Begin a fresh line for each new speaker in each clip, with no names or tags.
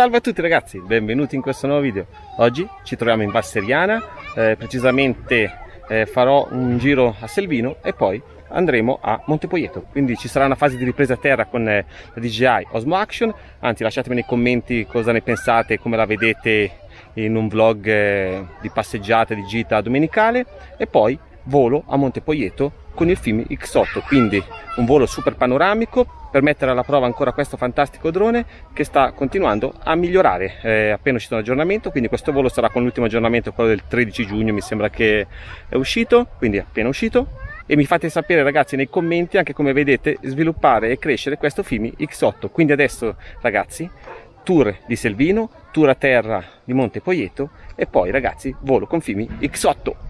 Salve a tutti ragazzi, benvenuti in questo nuovo video. Oggi ci troviamo in Valseriana, eh, precisamente eh, farò un giro a Selvino e poi andremo a Montepoieto. Quindi ci sarà una fase di ripresa a terra con eh, la DJI Osmo Action. Anzi, lasciatemi nei commenti cosa ne pensate, come la vedete in un vlog eh, di passeggiata di gita domenicale e poi volo a Montepoieto con il Fimi X8, quindi un volo super panoramico per mettere alla prova ancora questo fantastico drone che sta continuando a migliorare eh, appena uscito un aggiornamento, quindi questo volo sarà con l'ultimo aggiornamento, quello del 13 giugno mi sembra che è uscito, quindi appena uscito e mi fate sapere ragazzi nei commenti anche come vedete sviluppare e crescere questo Fimi X8, quindi adesso ragazzi tour di Selvino, tour a terra di Monte Poieto e poi ragazzi volo con Fimi X8.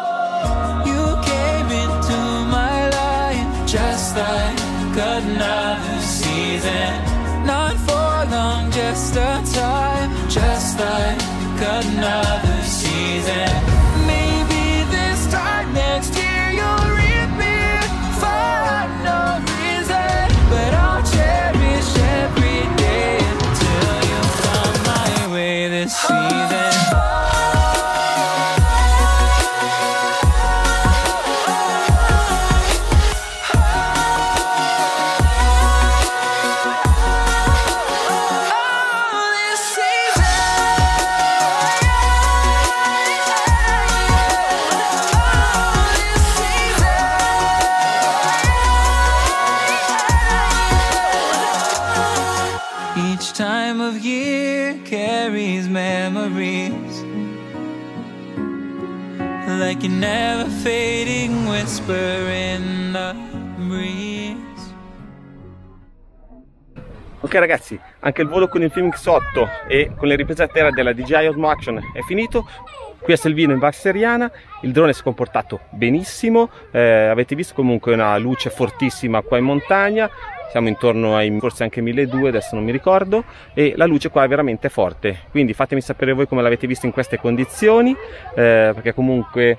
Not for long, just a time, just like another season. Time of year carries memories like a never fading whisper in the breeze.
Ok ragazzi, anche il volo con il Film X8 e con le riprese a terra della DJI Osmo Action è finito. Qui a Selvino in Valseriana il drone si è comportato benissimo, eh, avete visto comunque una luce fortissima qua in montagna, siamo intorno ai forse anche 1200 adesso non mi ricordo e la luce qua è veramente forte. Quindi fatemi sapere voi come l'avete visto in queste condizioni eh, perché comunque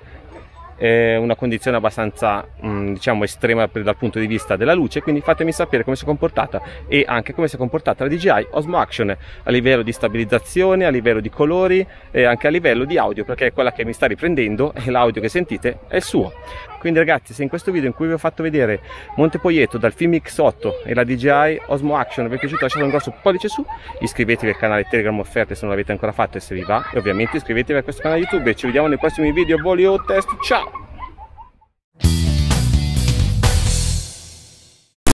è una condizione abbastanza mh, diciamo estrema dal punto di vista della luce quindi fatemi sapere come si è comportata e anche come si è comportata la DJI Osmo Action a livello di stabilizzazione a livello di colori e anche a livello di audio perché è quella che mi sta riprendendo e l'audio che sentite è il suo. Quindi ragazzi se in questo video in cui vi ho fatto vedere Monte Poieto dal film X8 e la DJI Osmo Action vi è piaciuto lasciate un grosso pollice su iscrivetevi al canale Telegram offerte se non l'avete ancora fatto e se vi va e ovviamente iscrivetevi a questo canale YouTube. E ci vediamo nei prossimi video. Voli o test. Ciao